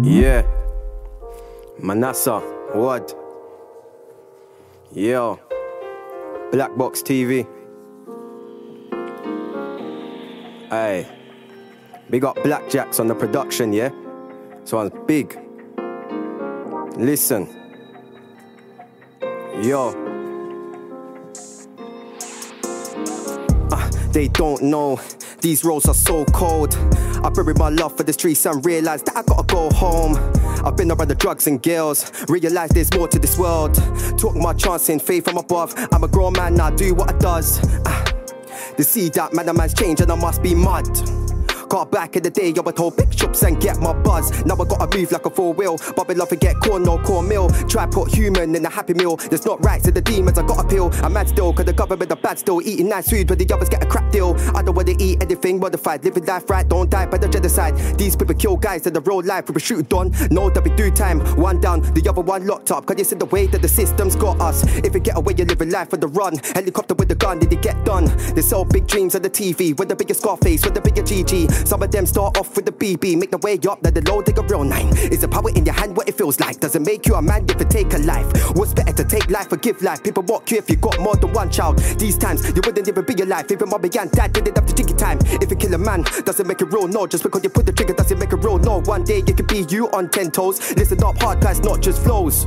Mm-hmm. Yeah. Manasseh, what? Yo. Black Box TV. Hey. Big up Blackjacks on the production, yeah? So I'm big. Listen. Yo. They don't know. These roads are so cold. I buried my love for the streets and realized that I gotta go home. I've been around the drugs and girls, realized there's more to this world. Took my chance in faith from above. I'm a grown man, now do what I does. Ah, the seed that man, a man's change and I must be mud. Got back in the day, I would hold big shops and get my buzz. Now I gotta move like a four wheel. We love to get corn, no corn meal. Try put human in a happy meal. There's not right to the demons, I got a pill. I'm mad still, cause the government are bad still. Eating nice food, but the others get a crap deal. I don't wanna eat anything modified. Living life right, don't die by the genocide. These people kill guys in the real life, we shoot done. Know that we do time. One down, the other one locked up. Cause you see the way that the system's got us. If you get away, you're living life on the run. Helicopter with the gun, did it get done? They sell big dreams on the TV. With the biggest Scarface, with the bigger GG. Some of them start off with the BB, make the way up, then the low, take a real nine. Is the power in your hand what it feels like? Does it make you a man if you take a life? What's better to take life or give life? People walk you if you got more than one child. These times, you wouldn't even be alive. Even mom and dad didn't have to jiggy time. If you kill a man, doesn't make it real, no. Just because you put the trigger doesn't make it real, no. One day it could be you on ten toes. Listen up, hard guys, not just flows.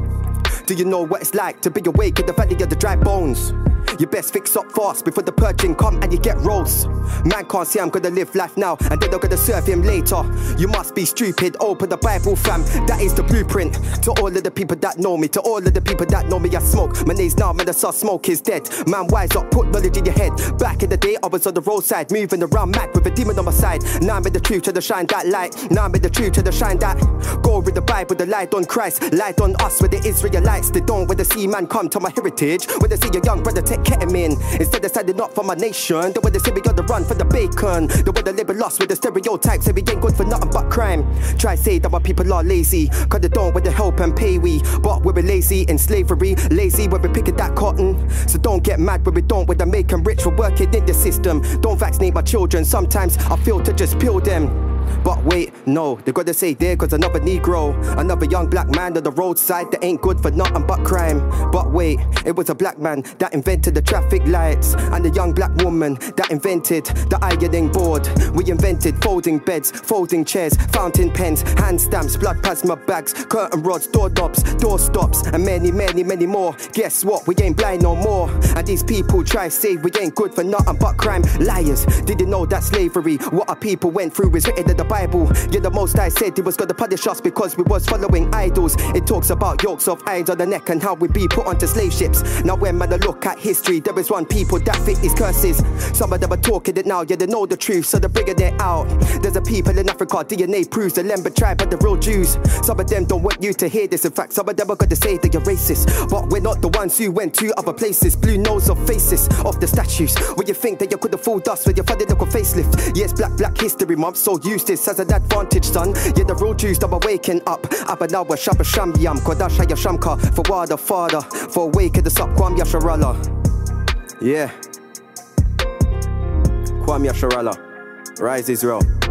Do you know what it's like to be awake in the valley of the dry bones? You best fix up fast before the purging come and you get roast. Man can't say I'm gonna live life now and then they're gonna serve him later. You must be stupid, open the Bible fam. That is the blueprint. To all of the people that know me, to all of the people that know me, I smoke. My name's now, man, the saw smoke is dead. Man, wise up, put knowledge in your head. Back in the day, I was on the roadside, moving around mad with a demon on my side. Now I'm in the truth to the shine that light. Now I'm in the truth to the shine that. Go with the Bible, the light on Christ, light on us with the Israelites. They don't when the see man come to my heritage. When they see a young brother take ketamine. Instead of standing up for my nation, the way they say we got the run for the bacon. The way they live lost with the stereotypes, say we ain't good for nothing but crime. Try say that my people are lazy, cause they don't want the help and pay we. But we're lazy in slavery, lazy when we're picking that cotton. So don't get mad when we don't, they make them rich, we're working in the system. Don't vaccinate my children, sometimes I feel to just peel them. But wait, no, they gotta say there cause another Negro, another young black man on the roadside that ain't good for nothing but crime. But wait, it was a black man that invented the traffic lights, and a young black woman that invented the ironing board. We invented folding beds, folding chairs, fountain pens, hand stamps, blood plasma bags, curtain rods, door knobs, door stops, and many, many, many more. Guess what? We ain't blind no more. And these people try to say we ain't good for nothing but crime. Liars, didn't know that slavery, what our people went through is written in the Bible. Yeah, the most I said he was gonna punish us because we was following idols. It talks about yokes of irons on the neck and how we be put onto slave ships. Now when man I look at history, there is one people that fit his curses. Some of them are talking it now, yeah, they know the truth, so they're bringing it out. There's a people in Africa, DNA proves the Lemba tribe are the real Jews. Some of them don't want you to hear this. In fact, some of them are gonna say that you're racist. But we're not the ones who went to other places. Blue nose of faces of the statues. Where you think that you could have fooled us with your funny little facelift. Yes, Black Black History Month, so use this as an advantage, son. Yeah, the Jews that are waking up. Abanawa Shabba Sham Yam, Kodasha Yashamka, for Wada Father, for waking us up, Kwam Yasharala. Yeah. Kwam Yasharala. Rise Israel.